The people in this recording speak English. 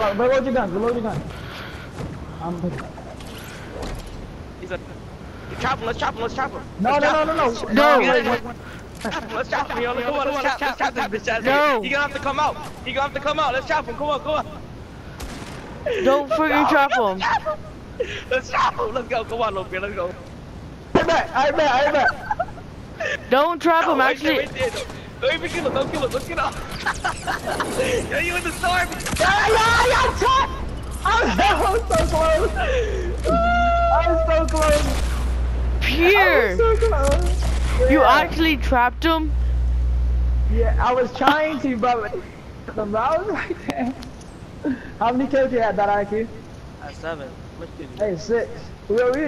uh, reload your gun, reload your gun. I'm picking. He's a. Chop him, let's chop him, let's chop him. No, Let's no, chop no, no, him. no. No. Let's chop him, Let's chop him, yo. Come on, let's chop, let's chop this bitch ass. No. He gonna have to come out. He gonna have to come out. Let's chop him. Come on, come on. Don't freaking chop him. Let's chop him. Let's go. Come on, bit. Let's go. I bet, I bet, I bet. Don't trap No, him, actually. Don't even kill him. Don't kill him. Let's get up. Yo, you in the storm. Yeah, yeah, yeah, top! I was so close. I was so close. I Pure. so close. You Yeah. actually trapped him? Yeah, I was trying to, but the mouse right there. How many kills you had that IQ? At seven. Let's do Hey, six. We, we